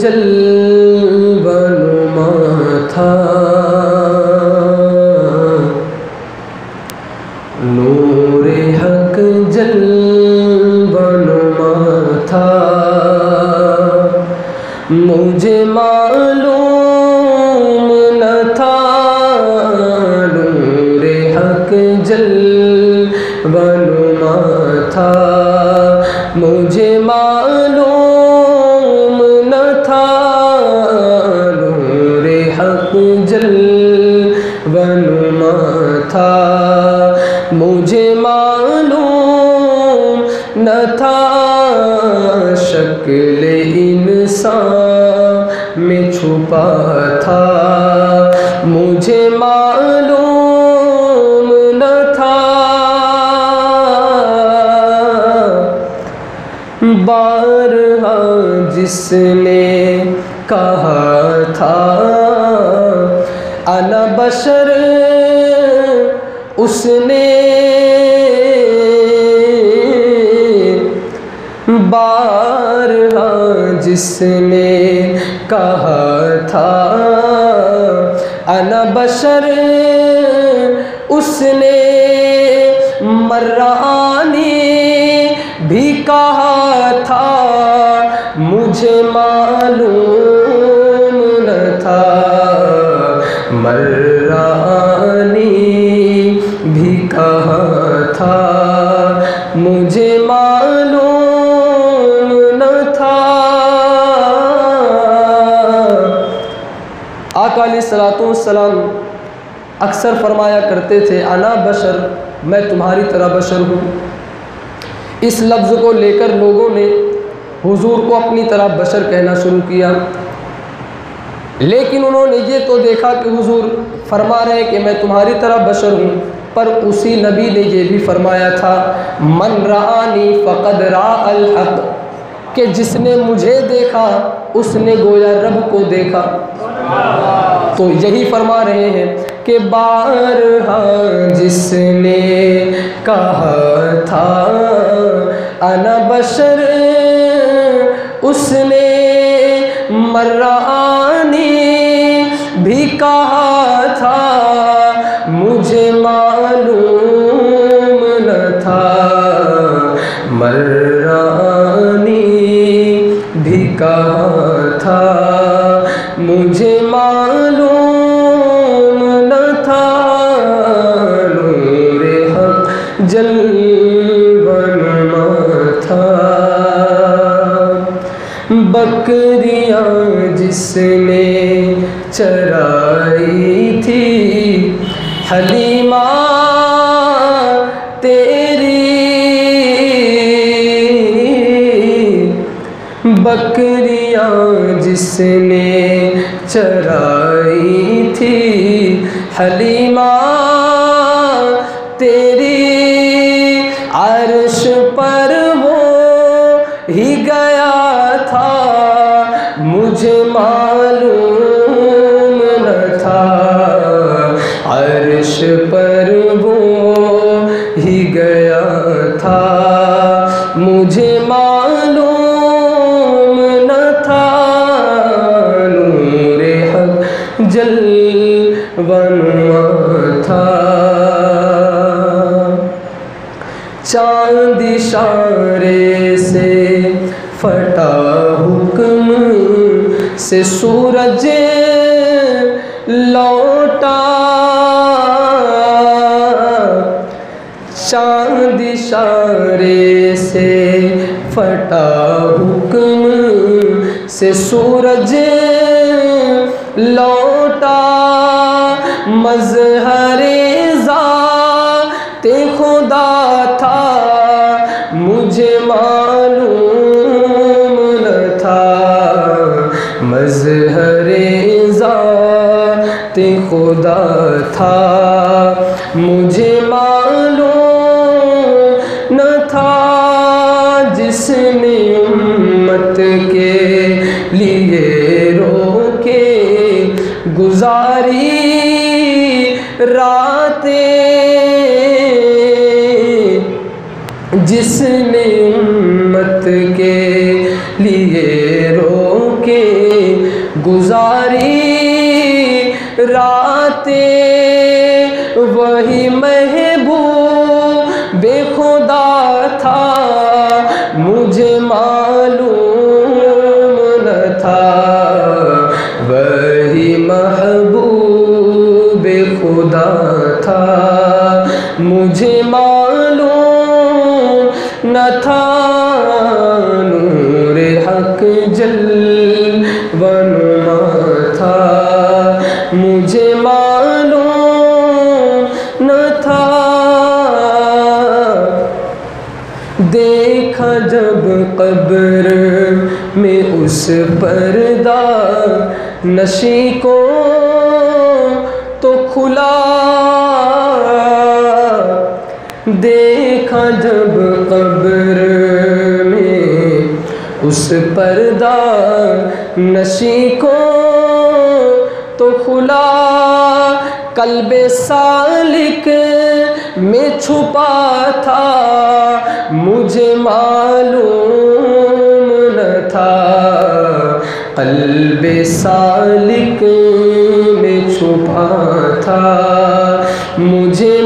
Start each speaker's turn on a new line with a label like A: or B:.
A: جلوہ تھا نور حق جلوہ تھا مجھے معلوم نہ تھا نور حق جلوہ تھا مجھے معلوم حق جلوہ تھا۔ مجھے معلوم نہ تھا شکل انسان میں چھپا تھا۔ مجھے معلوم نہ تھا بارہا جس نے کہا تھا۔ انا بشر، اس نے بارہا جس نے کہا تھا۔ انا بشر، اس نے مرانی بھی کہا تھا۔ مجھے معلوم مرانی بھی کہا تھا؟ مجھے معلوم نہ تھا۔ آقا علیہ الصلوۃ والسلام اکثر فرمایا کرتے تھے، انا بشر، میں تمہاری طرح بشر ہوں۔ اس لفظ کو لے کر لوگوں نے حضور کو اپنی طرح بشر کہنا شروع کیا۔ لیکن انہوں نے یہ تو دیکھا کہ حضور فرما رہے ہیں کہ میں تمہاری طرح بشر ہوں، پر اسی نبی نے یہ بھی فرمایا تھا، من رآنی فقد را الحق کہ جس نے مجھے دیکھا، اس نے گویا رب کو دیکھا۔ تو یہی فرما رہے ہیں کہ بارہا جس نے کہا تھا، انا بشر، اس نے مرانی مرانی بھی کہا تھا؟ مجھے معلوم نہ تھا۔ نور حق جلوہ تھا۔ بکریاں جس نے چرائی تھی حلیمہ جس نے چرائی تھی۔ حلیمہ، تیری عرش پر وہ ہی گیا تھا۔ مجھے معلوم نہ تھا۔ عرش پر وہ ہی گیا تھا۔ مجھے معلوم جلوہ تھا چاند اشارے سے پھٹا حکم سے سورج لوٹا۔ چاند اشارے سے پھٹا حکم سے سورج لوٹا۔ مظہر ذات خدا تھا، مجھے معلوم نہ تھا۔ مظہر ذات خدا تھا، مجھے معلوم نہ تھا۔ جس نے امت کے لیے روکے گزاری راتیں جس نے امت کے لیے روکے، گزاری راتیں وہی محبوب بے خدا تھا مجھے معلوم تھا۔ مجھے معلوم نہ تھا۔ نور حق جل ونما تھا۔ مجھے معلوم نہ تھا۔ دیکھا جب قبر میں اس پردہ نشی کو تو کھلا۔ جب قبر میں اس پردہ نشی کو تو کھلا قلب سالک میں چھپا تھا، مجھے معلوم نہ تھا۔ قلب سالک میں چھپا تھا، مجھے